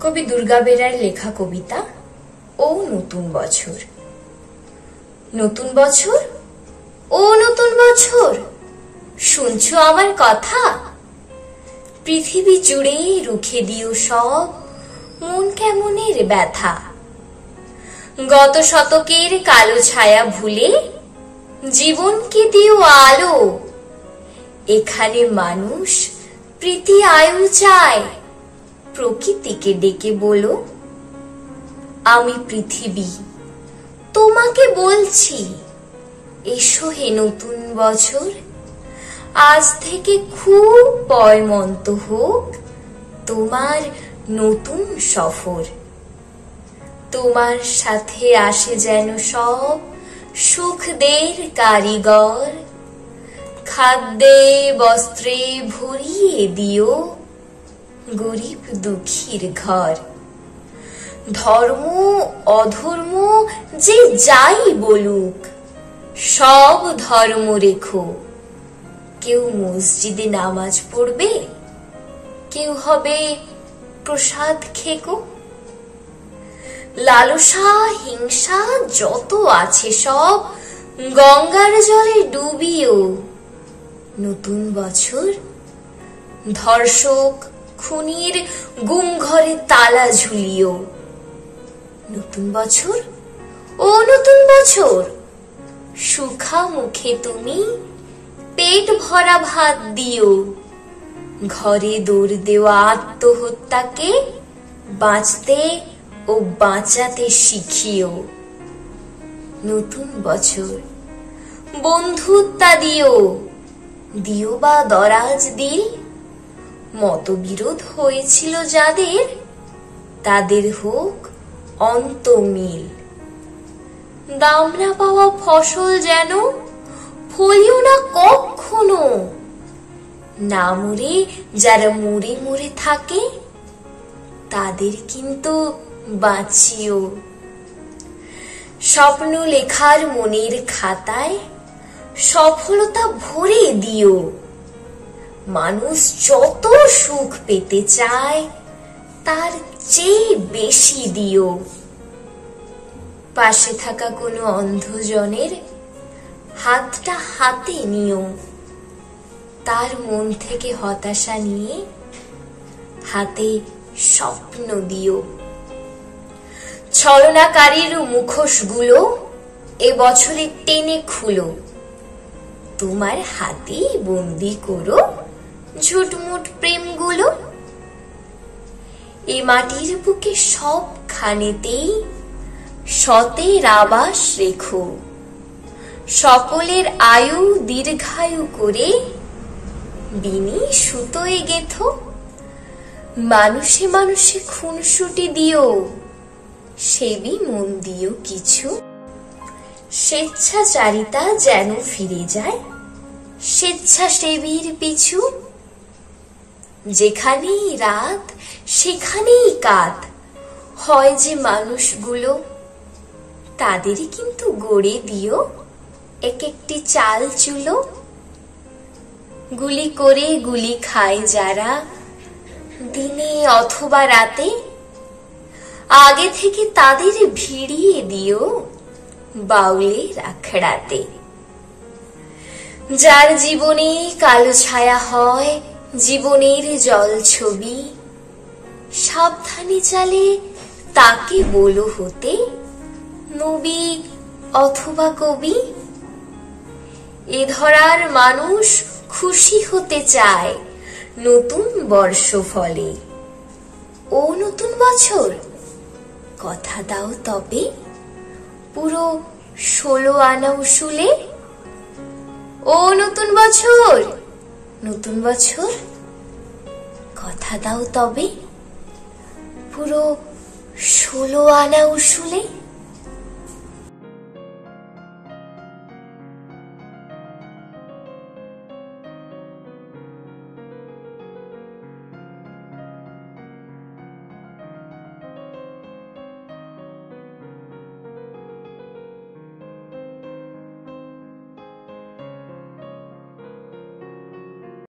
কবি দুর্গা বেরার লেখা কবিতা ও নতুন বছর। নতুন বছর? ও নতুন বছর? শুনছো আমার কথা? পৃথিবী জুড়ে রুখে দিও সব মন কেমনের ব্যথা। গত শতকের কালো ছায়া ভুলে জীবনকে দিও আলো। এখানে মানুষ প্রীতি আয়ু চায়। প্রকৃতিকে ডেকে বলো, আমি পৃথিবী। তোমাকে বলছি, এসো হে নতুন বছর। আজ থেকে খুব পয়মন্ত হোক তোমার নতুন সফর। তোমার সাথে আসে যেন সব সুখদের কারিগর। খাদ্যে, বস্ত্রে ভরিয়ে দিও গরিব দুঃখীর ঘর। ধর্ম, অধর্ম, যে যাই বলুক, সব ধর্ম রেখো। কেউ মসজিদে নামাজ পড়বে, কেউ হবে প্রসাদ খেকো। লালসা, হিংসা যত আছে সব গঙ্গার জলে ডুবিও। নতুন বছর, ধর্ষক খুনির গুম ঘরে তালা ঝুলিও। নতুন বছর? ও নতুন বছর! সুখা মুখে তুমি পেট ভরা ভাত দিও। ঘরে দৌড় দেওয়া আত্মহত্যাকে বাঁচতে ও বাঁচাতে শিখিও। নতুন বছর। বন্ধুত্বা দিও। দিও বা দরাজ দিল মতবিরোধ হয়েছিল যাদের, তাদের হোক অন্তমিল। দাম না পাওয়া ফসল যেন ফলিও না কখনো। না মরে যারা মরে মরে থাকে, তাদের কিন্তু বাঁচিও। স্বপ্ন লেখার মনের খাতায় সফলতা ভরে দিও। মানুষ যত সুখ পেতে চায়, তার চেয়ে বেশি দিও। পাশে থাকা কোনো অন্ধজনের হাতটা হাতে নিও। তার মন থেকে হতাশা নিয়ে হাতে স্বপ্ন দিও। ছলনাকারীর মুখোশগুলো এ বছরে টেনে খুলো। তোমার হাতে বন্দি করো ঝুটমুট প্রেমগুলো। এ মাটির বুকে সব সবখানেতেই সতের আবাস রেখো। সকলের আয়ু দীর্ঘায়ু করে বিনি সুতোয় গেথো। মানুষে মানুষে খুনসুটি দিও, সেবি মন দিও কিছু। স্বেচ্ছাচারিতা যেন ফিরে যায়, স্বেচ্ছাসেবীর পিছু। যেখানেই রাত, সেখানেই কাত। হয় যে মানুষগুলো তাদেরই কিন্তু গড়ে দিও এক একটি চাল চুলো। গুলি করে গুলি খায় যারা দিনে অথবা রাতে। আগে থেকে তাদের ভিড়িয়ে দিও বাউলে রাখড়াতে যার জীবনে কালো ছায়া হয় জীবনের জল ছবি। সাবধানে চালে, তাকে বলো হতে, নবী অথবা কবি। এ ধরার মানুষ খুশি হতে চায় নতুন বর্ষ ফলে ও নতুন বছর, কথা দাও তবে। পুরো ষোলো আনা উসুলে, ও নতুন বছর নতুন বছর। কথা দাও তবে। পুরো ষোলো আনা উসুলে